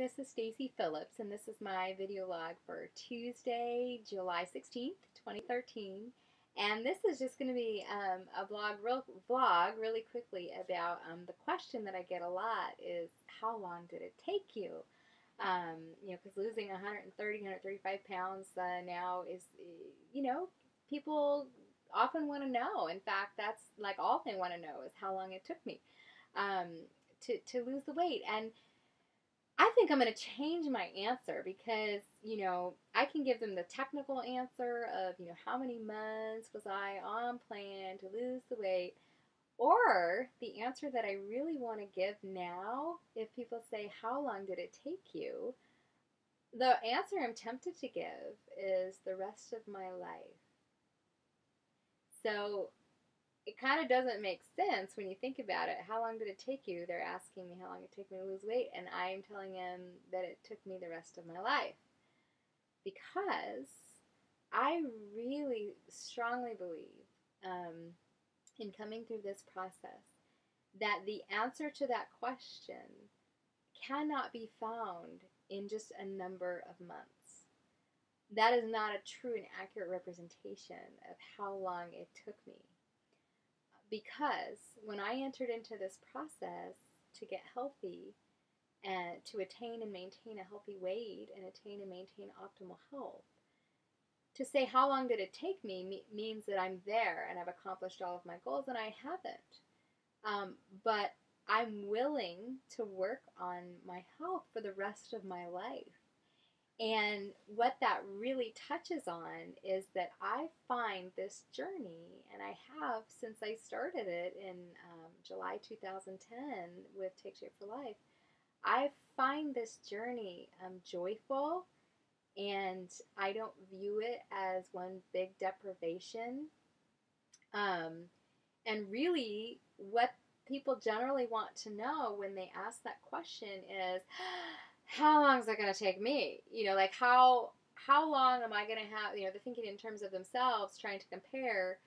this is Stacy Phillips, and this is my video log for Tuesday, July 16th, 2013. And this is just going to be um, a blog, real vlog, really quickly about um, the question that I get a lot is how long did it take you? Um, you know, because losing 130, 135 pounds uh, now is, you know, people often want to know. In fact, that's like all they want to know is how long it took me um, to to lose the weight and I think I'm going to change my answer because, you know, I can give them the technical answer of, you know, how many months was I on plan to lose the weight, or the answer that I really want to give now, if people say, How long did it take you? The answer I'm tempted to give is the rest of my life. So it kind of doesn't make sense when you think about it. How long did it take you? They're asking me how long it took me to lose weight, and I'm telling them that it took me the rest of my life. Because I really strongly believe um, in coming through this process that the answer to that question cannot be found in just a number of months. That is not a true and accurate representation of how long it took me because when I entered into this process to get healthy and to attain and maintain a healthy weight and attain and maintain optimal health, to say how long did it take me means that I'm there and I've accomplished all of my goals, and I haven't. Um, but I'm willing to work on my health for the rest of my life. And what that really touches on is that I find this journey, and I have since I started it in um, July 2010 with Take Shape for Life, I find this journey um, joyful, and I don't view it as one big deprivation. Um, and really, what people generally want to know when they ask that question is, how long is that going to take me? You know, like how how long am I going to have? You know, they're thinking in terms of themselves, trying to compare.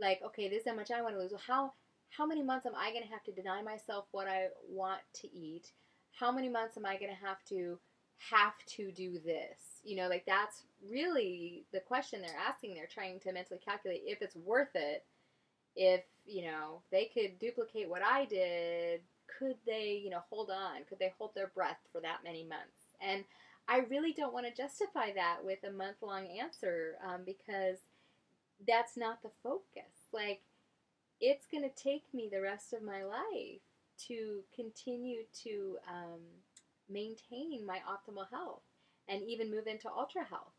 Like, okay, this is how much I want to lose. Well, how how many months am I going to have to deny myself what I want to eat? How many months am I going to have to have to do this? You know, like that's really the question they're asking. They're trying to mentally calculate if it's worth it. If you know they could duplicate what I did could they, you know, hold on? Could they hold their breath for that many months? And I really don't want to justify that with a month long answer um, because that's not the focus. Like, it's going to take me the rest of my life to continue to um, maintain my optimal health and even move into ultra health.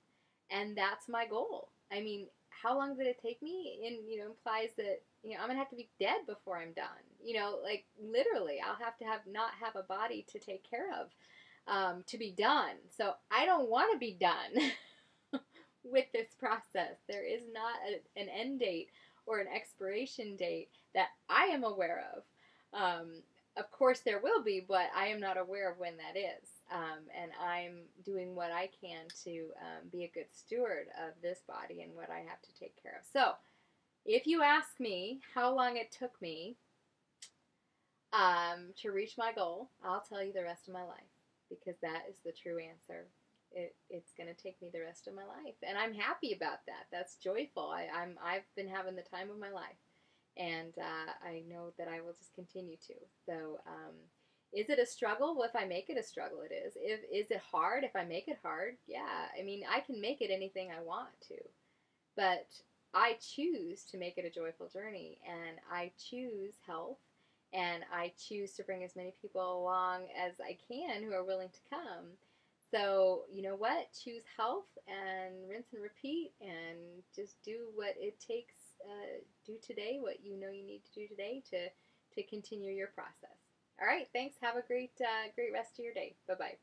And that's my goal. I mean, how long did it take me? And you know, implies that you know I'm gonna have to be dead before I'm done. You know, like literally, I'll have to have not have a body to take care of um, to be done. So I don't want to be done with this process. There is not a, an end date or an expiration date that I am aware of. Um, of course, there will be, but I am not aware of when that is. Um, and I'm doing what I can to um, be a good steward of this body and what I have to take care of. So, if you ask me how long it took me um, to reach my goal, I'll tell you the rest of my life because that is the true answer. It, it's going to take me the rest of my life, and I'm happy about that. That's joyful. I, I'm I've been having the time of my life, and uh, I know that I will just continue to. So. Um, is it a struggle? Well, if I make it a struggle, it is. If is it hard? If I make it hard, yeah. I mean, I can make it anything I want to, but I choose to make it a joyful journey, and I choose health, and I choose to bring as many people along as I can who are willing to come. So you know what? Choose health and rinse and repeat, and just do what it takes. Uh, do today what you know you need to do today to to continue your process. All right, thanks. Have a great, uh, great rest of your day. Bye bye.